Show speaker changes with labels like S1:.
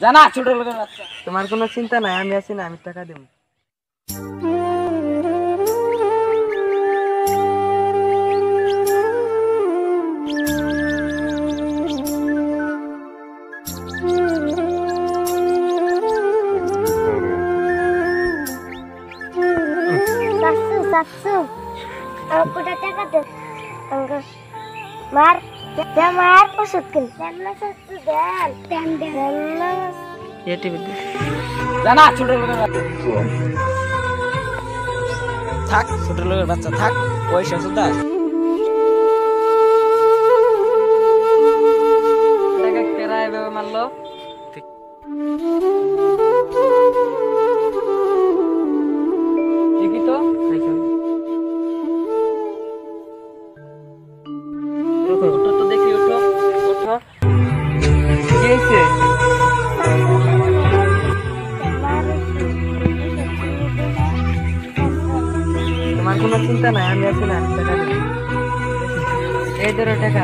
S1: জানা ছোট লোকের বাচ্চা।
S2: তোমার কোনো চিন্তা নাই আমি আছি না আমি টাকা দেবো।
S3: টাকা দে। মার। দে মার ওষুধ কিন দেন না সাতশো দেন দেন দেন না
S2: এ টিভি
S1: জানা ছোট লোকের বাচ্চা থাক ছোট লোকের বাচ্চা থাক পয়সা সুদা
S2: টাকা কেরা এভাবে মারলো তোমার কোনো চিন্তা নাই আমি আছি না পারি এই ধরো টাকা।